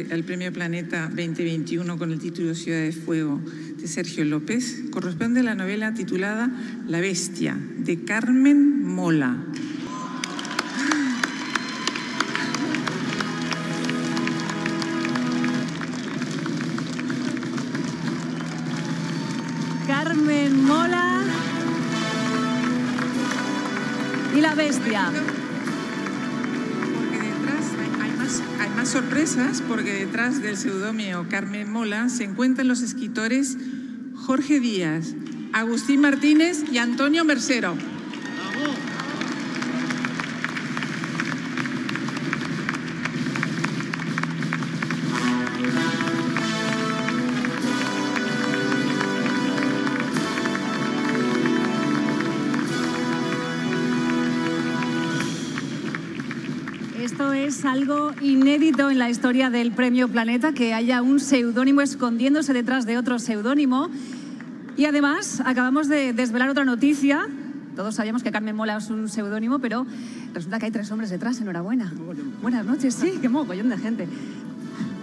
El Premio Planeta 2021 con el título Ciudad de Fuego de Sergio López corresponde a la novela titulada La Bestia de Carmen Mola. Carmen Mola y La Bestia. Sorpresas porque detrás del seudónimo Carmen Mola se encuentran los escritores Jorge Díaz, Agustín Martínez y Antonio Mercero. Esto es algo inédito en la historia del Premio Planeta, que haya un seudónimo escondiéndose detrás de otro seudónimo. Y además, acabamos de desvelar otra noticia. Todos sabíamos que Carmen Mola es un seudónimo, pero resulta que hay tres hombres detrás. Enhorabuena. Buenas noches, sí, qué mogollón de gente.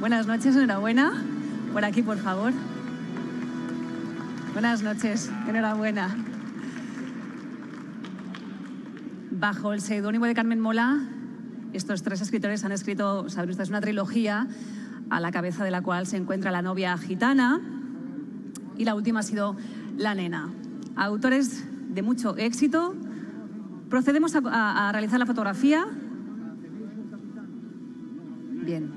Buenas noches, enhorabuena. Por aquí, por favor. Buenas noches, enhorabuena. Bajo el seudónimo de Carmen Mola, estos tres escritores han escrito, saben ustedes, una trilogía a la cabeza de la cual se encuentra la novia gitana y la última ha sido La nena. Autores de mucho éxito. Procedemos a, a- a realizar la fotografía. Bien.